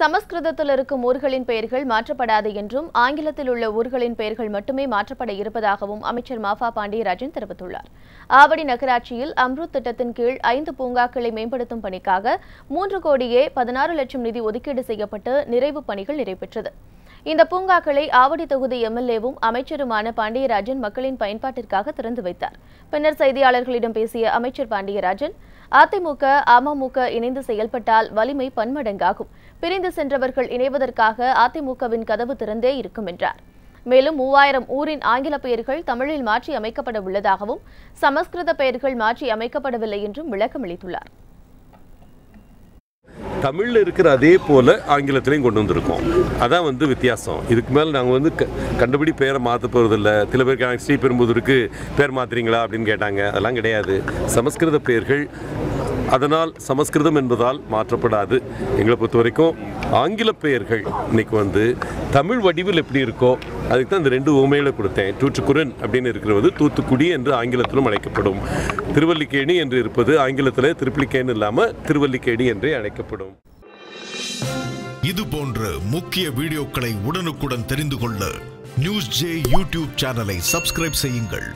சமஸ்கிருதத்தில் இருக்கும் ஊர்களின் பெயர்கள் மாற்றப்படாது என்றும் ஆங்கிலத்தில் உள்ள ஊர்களின் பெயர்கள் மட்டுமே மாற்றப்பட இருப்பதாகவும் அமைச்சர் மாஃபா பாண்டியராஜன் தெரிவித்துள்ளார். ஆவடி நகராட்சியில் அம்ருத் திட்டத்தின் கீழ் ஐந்து பூங்காக்களை மேம்படுத்தும் பணிக்காக மூன்று கோடியே பதினாறு லட்சம் நிதி ஒதுக்கீடு செய்யப்பட்டு நிறைவு பணிகள் நிறைவேற்றது இந்த பூங்காக்களை ஆவடி தொகுதி எம்எல்ஏவும் அமைச்சருமான பாண்டியராஜன் மக்களின் பயன்பாட்டிற்காக திறந்து வைத்தார். பின்னர் செய்தியாளர்களிடம் பேசிய அமைச்சர் பாண்டியராஜன் அதிமுக அமமுக இணைந்து செயல்பட்டால் வலிமை பன்மடங்காகும். பிரிந்து சென்றவர்கள் இணைவதற்காக அதிமுகவின் கதவு திறந்தே இருக்கும் என்றார். மேலும் மூவாயிரம் ஊரின் ஆங்கில பெயர்கள் தமிழில் மாற்றி அமைக்கப்பட உள்ளதாகவும் சமஸ்கிருத பெயர்கள் மாற்றி அமைக்கப்படவில்லை என்றும் விளக்கமளித்துள்ளார். தமிழில் இருக்கிற அதே போல் ஆங்கிலத்திலையும் கொண்டு வந்திருக்கோம். அதான் வந்து வித்தியாசம். இதுக்கு மேலே நாங்கள் வந்து க கண்டுபிடி பேரை மாற்ற போகிறதில்ல சில பேருக்கு ஸ்ரீபெரும்புதூருக்கு பேர் மாற்றுறீங்களா அப்படின்னு கேட்டாங்க. அதெல்லாம் கிடையாது. சமஸ்கிருத பெயர்கள் அதனால் சமஸ்கிருதம் என்பதால் மாற்றப்படாது. எங்களை பொறுத்த வரைக்கும் ஆங்கில பெயர்கள் இன்னைக்கு வந்து தமிழ் வடிவில் எப்படி இருக்கோ அதுக்கு தான் இந்த ரெண்டு உமையில கொடுத்தேன். தூற்றுக்குரன் அப்படின்னு இருக்கிறது தூத்துக்குடி என்று ஆங்கிலத்திலும் அழைக்கப்படும். திருவல்லிக்கேணி என்று இருப்பது ஆங்கிலத்தில் திருப்பலிக்கேணி இல்லாமல் திருவல்லிக்கேணி என்றே அழைக்கப்படும். இது போன்ற முக்கிய வீடியோக்களை உடனுக்குடன் தெரிந்து கொள்ள நியூஸ் ஜே யூடியூப் சேனலை சப்ஸ்கிரைப் செய்யுங்கள்.